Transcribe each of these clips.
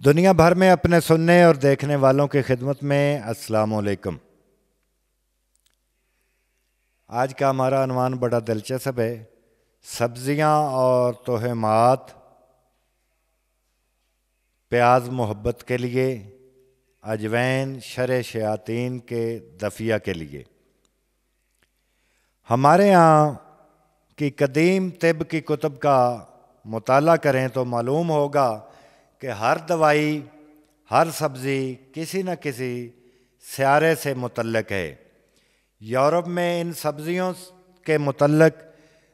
दुनिया भर में अपने सुनने और देखने वालों की खिदमत में अस्सलाम वालेकुम आज का हमारा अनुमान बड़ा दिलचस्प है। सब्ज़ियाँ और तोहमात, प्याज मोहब्बत के लिए, अजवैन शर शयातीन के दफिया के लिए। हमारे यहाँ की कदीम तिब की कुतब का मताल करें तो मालूम होगा कि हर दवाई, हर सब्ज़ी किसी न किसी स्यारे से मुतलक है। यूरोप में इन सब्ज़ियों के मुतलक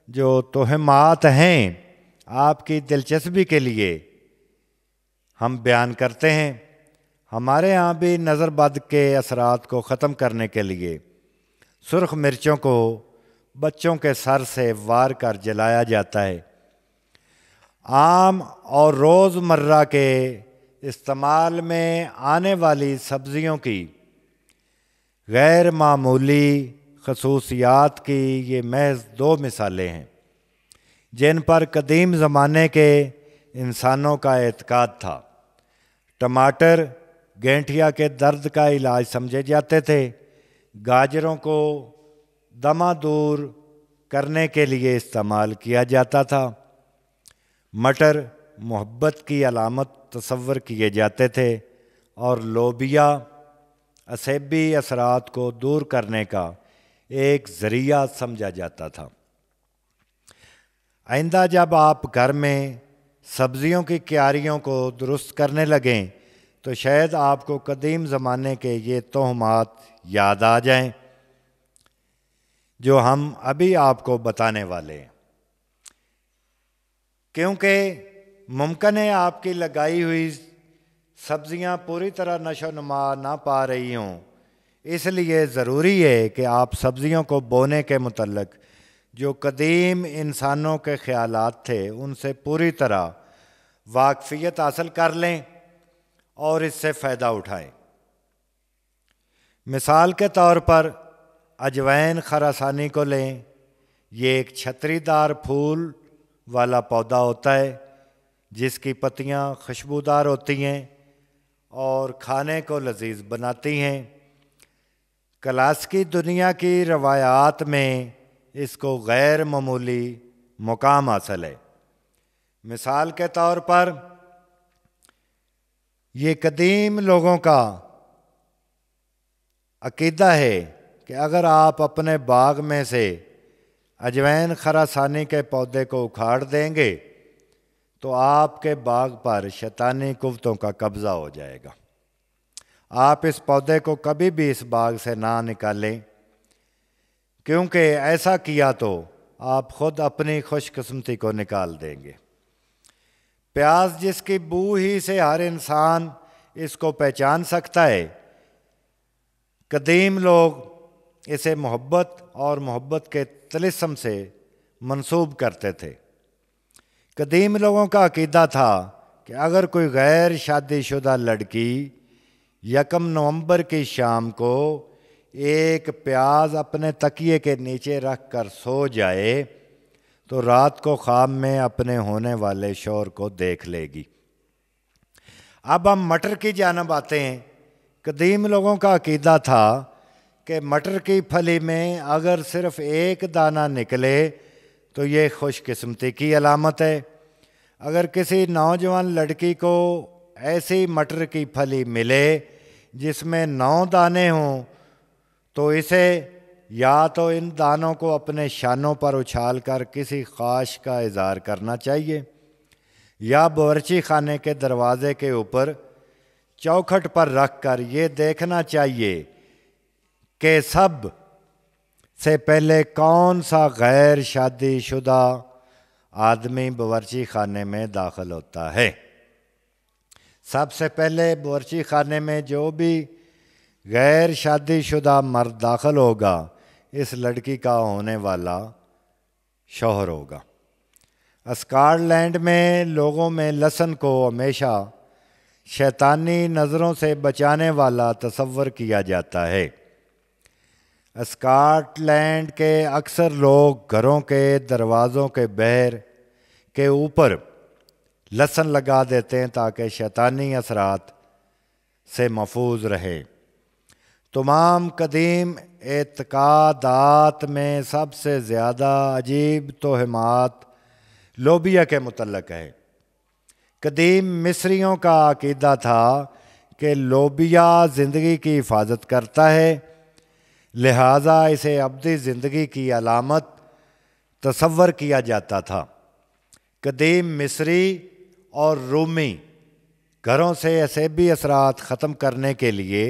जो तोहमात हैं, आपकी दिलचस्पी के लिए हम बयान करते हैं। हमारे यहाँ भी नज़रबद के असरात को ख़त्म करने के लिए सुर्ख मिर्चों को बच्चों के सर से वार कर जलाया जाता है। आम और रोज़मर्रा के इस्तेमाल में आने वाली सब्ज़ियों की गैर मामूली खसूसियात की ये महज दो मिसालें हैं, जिन पर कदीम ज़माने के इंसानों का एतक़ाद था। टमाटर गेंठिया के दर्द का इलाज समझे जाते थे। गाजरों को दमा दूर करने के लिए इस्तेमाल किया जाता था। मटर, मोहब्बत की अलामत तस्वर किए जाते थे और लोबिया, असेबी असरात को दूर करने का एक ज़रिया समझा जाता था। आइंदा जब आप घर में सब्ज़ियों की क्यारियों को दुरुस्त करने लगें तो शायद आपको कदीम ज़माने के ये तोहमात याद आ जाएँ, जो हम अभी आपको बताने वाले हैं। क्योंकि मुमकिन है आपकी लगाई हुई सब्ज़ियाँ पूरी तरह नशो नुमा ना पा रही हों। इसलिए ज़रूरी है कि आप सब्जियों को बोने के मतलब जो कदीम इंसानों के ख्याल थे, उनसे पूरी तरह वाकफियत हासिल कर लें और इससे फ़ायदा उठाएँ। मिसाल के तौर पर अजवैन खरासानी को लें। ये एक छतरीदार फूल वाला पौधा होता है, जिसकी पत्तियाँ खुशबूदार होती हैं और खाने को लजीज बनाती हैं। क्लासिकी दुनिया की रवायात में इसको गैर मामूली मुकाम हासिल है। मिसाल के तौर पर, ये कदीम लोगों का अकीदा है कि अगर आप अपने बाग में से अजवैन खरासानी के पौधे को उखाड़ देंगे तो आपके बाग पर शैतानी कुवतों का कब्ज़ा हो जाएगा। आप इस पौधे को कभी भी इस बाग से ना निकालें, क्योंकि ऐसा किया तो आप खुद अपनी खुशकस्मती को निकाल देंगे। प्याज जिसकी बू ही से हर इंसान इसको पहचान सकता है, कदीम लोग इसे मोहब्बत और मोहब्बत के तलिसम से मंसूब करते थे। कदीम लोगों का अकीदा था कि अगर कोई गैर शादीशुदा लड़की यकम नवंबर की शाम को एक प्याज अपने तकिए के नीचे रख कर सो जाए तो रात को ख्वाब में अपने होने वाले शोर को देख लेगी। अब हम मटर की जानब आते हैं। कदीम लोगों का अकीदा था कि मटर की फली में अगर सिर्फ़ एक दाना निकले तो ये खुशकिस्मती की अलामत है। अगर किसी नौजवान लड़की को ऐसी मटर की फली मिले, जिसमें नौ दाने हों तो इसे या तो इन दानों को अपने शानों पर उछाल कर किसी ख्वाश का इजहार करना चाहिए, या बावरची खाने के दरवाज़े के ऊपर चौखट पर रख कर ये देखना चाहिए कि सबसे पहले कौन सा गैर शादीशुदा आदमी बावरची खाने में दाखिल होता है? सबसे पहले बावरची खाने में जो भी गैर शादीशुदा मर्द दाखिल होगा, इस लड़की का होने वाला शोहर होगा। स्कॉटलैंड में लोगों में लसन को हमेशा शैतानी नज़रों से बचाने वाला तस्वर किया जाता है। स्कॉटलैंड के अक्सर लोग घरों के दरवाज़ों के बहर के ऊपर लसन लगा देते हैं ताकि शैतानी असरात से महफूज रहे। तमाम कदीम एतकादात में सबसे ज़्यादा अजीब तोहमात लोबिया के मतलब है। कदीम मिस्रियों का अकीदा था कि लोबिया ज़िंदगी की हिफाजत करता है लिहाजा इसे अबदी ज़िंदगी की अलामत तस्वर किया जाता था। कदीम मिस्री और रूमी घरों से ऐसेबी असरात ख़त्म करने के लिए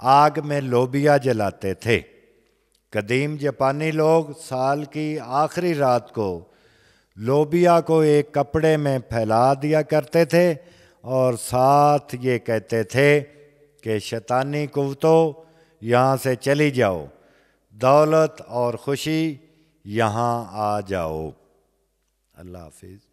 आग में लोबिया जलाते थे। कदीम जापानी लोग साल की आखिरी रात को लोबिया को एक कपड़े में फैला दिया करते थे और साथ ये कहते थे कि शैतानी कुवतों यहाँ से चली जाओ। दौलत और खुशी यहाँ आ जाओ। अल्लाह हाफिज़।